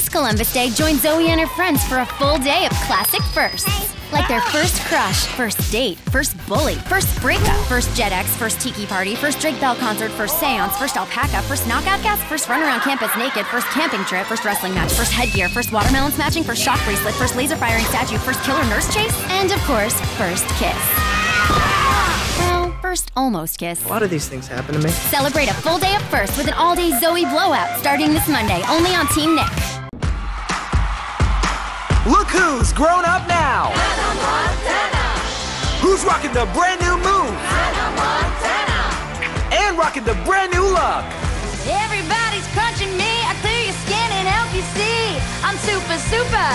This Columbus Day, join Zoe and her friends for a full day of classic firsts. Like their first crush, first date, first bully, first breakup, first Jet X, first Tiki Party, first Drake Bell concert, first seance, first alpaca, first knockout gas, first run around campus naked, first camping trip, first wrestling match, first headgear, first watermelon smashing, first shock bracelet, first laser firing statue, first killer nurse chase, and of course, first kiss. Well, first almost kiss. A lot of these things happen to me. Celebrate a full day of first with an all-day Zoe blowout starting this Monday, only on Team Nick. Look who's grown up now! Hannah Montana! Who's rocking the brand new move? Hannah Montana! And rocking the brand new look! Everybody's crunching me. I clear your skin and help you see. I'm super, super.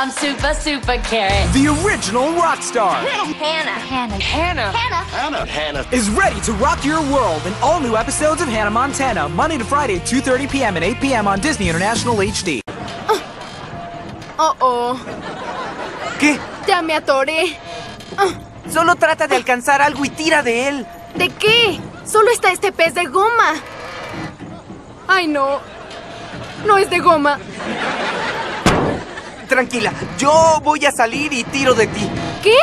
I'm super, super carrot. The original rock star Hannah. Hannah. Hannah. Hannah. Hannah. Hannah. Is ready to rock your world in all new episodes of Hannah Montana, Monday to Friday, 2.30 p.m. and 8 p.m. on Disney International HD. Oh, oh. ¿Qué? Ya me atoré. Solo trata de alcanzar algo y tira de él. ¿De qué? Solo está este pez de goma. Ay, no. No es de goma. Tranquila, yo voy a salir y tiro de ti. ¿Qué?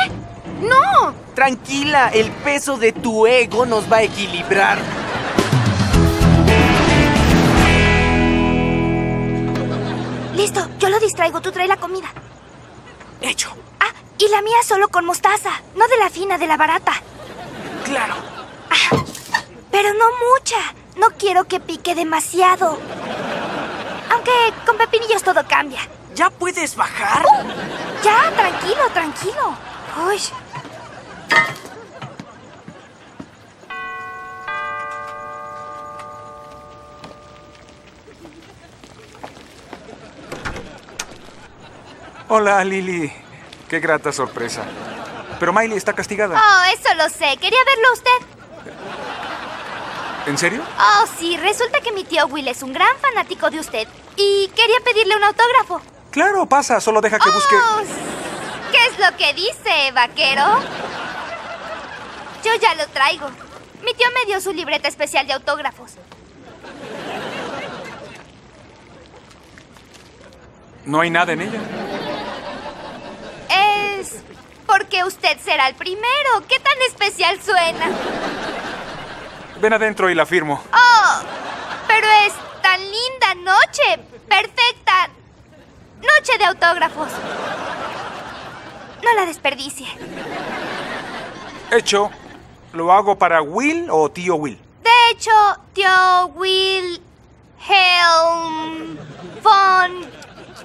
¡No! Tranquila, el peso de tu ego nos va a equilibrar. Listo, yo lo distraigo, tú trae la comida. Hecho. Ah, y la mía solo con mostaza, no de la fina, de la barata. Claro. Pero no mucha, no quiero que pique demasiado. Aunque con pepinillos todo cambia. ¿Ya puedes bajar? Ya, tranquilo, tranquilo. Uy. Hola, Lily. Qué grata sorpresa. Pero Miley está castigada. Oh, eso lo sé. Quería verlo a usted. ¿En serio? Oh, sí, resulta que mi tío Will es un gran fanático de usted y quería pedirle un autógrafo. Claro, pasa. Solo deja que busque. Oh, ¿Qué es lo que dice, vaquero? Yo ya lo traigo. Mi tío me dio su libreta especial de autógrafos. No hay nada en ella. Porque usted será el primero. ¿Qué tan especial suena? Ven adentro y la firmo. Oh, pero es tan linda noche. Perfecta. Noche de autógrafos. No la desperdicie. Hecho. ¿Lo hago para Will o tío Will? De hecho, tío Will Helm von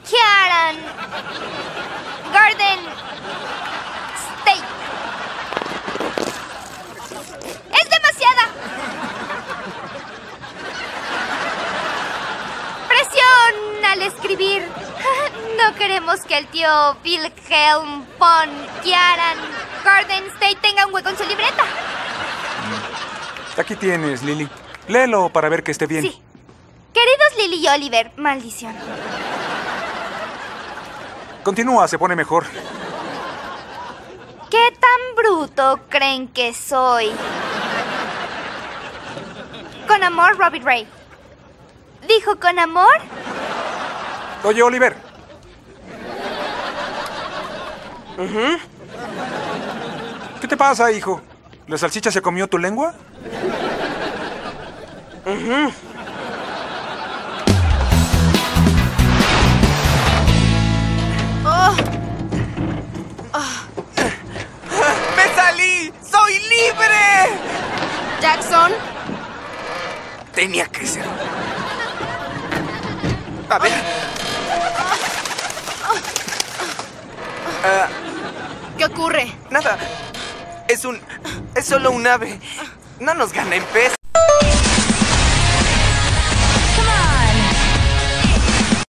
Kieran Garden State. ¡Es demasiada! Presión al escribir. No queremos que el tío Wilhelm von Kieran Garden State tenga un hueco en su libreta. Aquí tienes, Lily. Léelo para ver que esté bien. Sí. Queridos Lily y Oliver, maldición. Continúa, se pone mejor. ¿Qué tan bruto creen que soy? Con amor, Robert Ray. ¿Dijo con amor? Oye, Oliver. ¿Qué te pasa, hijo? ¿La salchicha se comió tu lengua? ¡Me salí! ¡Soy libre! Jackson, Tenía que ser. A ver. ¿Qué ocurre? Nada. Es un. Es solo un ave. No nos gana en pez.